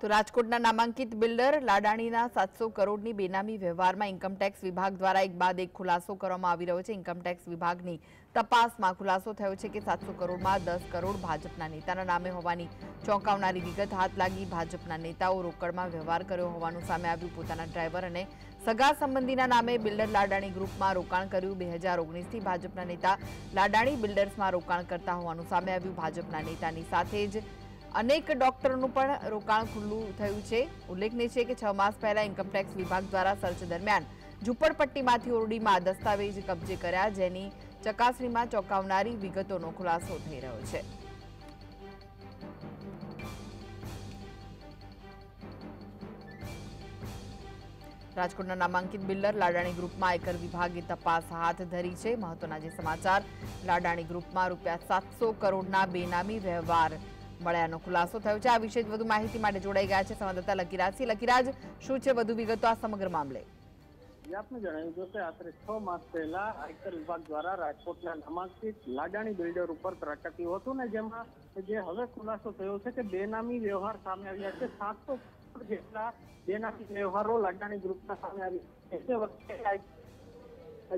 તો રાજકોટના નામાંકિત બિલ્ડર લાડાણીના સાતસો કરોડની બેનામી વ્યવહારમાં ઇન્કમટેક્સ વિભાગ દ્વારા એક બાદ એક ખુલાસો કરવામાં આવી રહ્યો છે. ઇન્કમટેક્સ વિભાગની તપાસમાં ખુલાસો થયો છે કે સાતસો કરોડમાં દસ કરોડ ભાજપના નેતાના નામે હોવાની ચોંકાવનારી વિગત હાથ લાગી ભાજપના નેતાઓ રોકડમાં વ્યવહાર કર્યો હોવાનું સામે આવ્યું. પોતાના ડ્રાઈવર અને સગા સંબંધીના નામે બિલ્ડર લાડાણી ગ્રુપમાં રોકાણ કર્યું. બે હજાર ઓગણીસથી ભાજપના નેતા લાડાણી બિલ્ડર્સમાં રોકાણ કરતા હોવાનું સામે આવ્યું. ભાજપના નેતાની સાથે જ અનેક ડોક્ટરોનું પણ રોકાણ ખુલ્લું થયું છે. ઉલ્લેખનીય છે કે છ માસ પહેલા ઇન્કમટેક્સ વિભાગ દ્વારા સર્ચ દરમિયાન ઝુંપડપટ્ટીમાંથી ઓરડીમાં દસ્તાવેજ કબજે કર્યા, જેની ચકાસણીમાં ચોંકાવનારી વિગતોનો ખુલાસો થઈ રહ્યો છે. રાજકોટના નામાંકિત બિલ્ડર લાડાણી ગ્રુપમાં આયકર વિભાગે તપાસ હાથ ધરી છે. મહત્વના જે સમાચાર, લાડાણી ગ્રુપમાં રૂપિયા સાતસો કરોડના બેનામી વ્યવહાર મળ્યાનો ખુલાસો થયો છે. આ વિશે વધુ માહિતી માટે જોડાઈ ગયા છે સંવાદદાતા લકીરાજસિંહ. લકીરાજ, શું છે વધુ વિગતો આ સમગ્ર મામલે? આપને જણાવ્યું છે કે આશરે છ માસ પહેલા આયકર વિભાગ દ્વારા રાજકોટના નામાંકિત લાડાણી બિલ્ડર ઉપર ત્રાટક્યું હતું ને જેમાં જે હવે ખુલાસો થયો છે કે બેનામી વ્યવહાર સામે આવ્યા છે. સાતસો જેટલા બેનામી વ્યવહારો લાડાણી ગ્રુપના સામે આવ્યા તે વખતે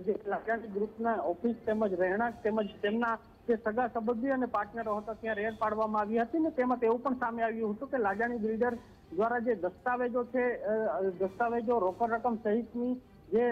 જે લાડાણી ગ્રુપના ઓફિસ તેમજ રહેણાંક તેમજ તેમના જે સગા સંબંધી અને પાર્ટનરો હતા ત્યાં રેડ પાડવામાં આવી હતી ને તેમાં એવું પણ સામે આવ્યું હતું કે લાજાણી બિલ્ડર દ્વારા જે દસ્તાવેજો છે દસ્તાવેજો રોકડ રકમ સહિતની જે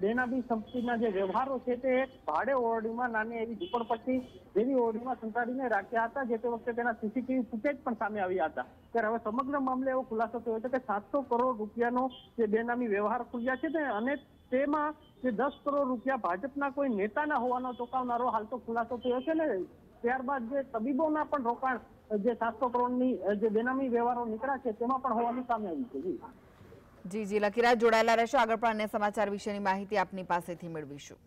બેનામી સંપત્તિના જે વ્યવહારો છે તે એક ભાડે ઓરડીમાં નાની એવી ઝુંપડપટ્ટી જેવી ઓરડીમાં સંતાડીને રાખ્યા હતા, જે તે વખતે તેના સીસીટીવી ફૂટેજ પણ સામે આવ્યા હતા. ત્યારે હવે સમગ્ર મામલે એવો ખુલાસો થયો છે કે સાતસો કરોડ રૂપિયાનો જે બેનામી વ્યવહાર ખુલ્યા છે અને તેમાં જે દસ કરોડ રૂપિયા ભાજપના કોઈ નેતાના હોવાનો ચોંકાવનારો હાલ તો ખુલાસો થયો છે ને, ત્યારબાદ જે તબીબોના પણ રોકાણ, જે સાતસો કરોડની, જે બેનામી વ્યવહારો નીકળ્યા છે તેમાં પણ હોવાનું સામે આવ્યું છે. જી જી લકીરાજ જોડાયેલા રહેશો. આગળ પણ અન્ય સમાચાર વિશેની માહિતી આપની પાસેથી મેળવીશું.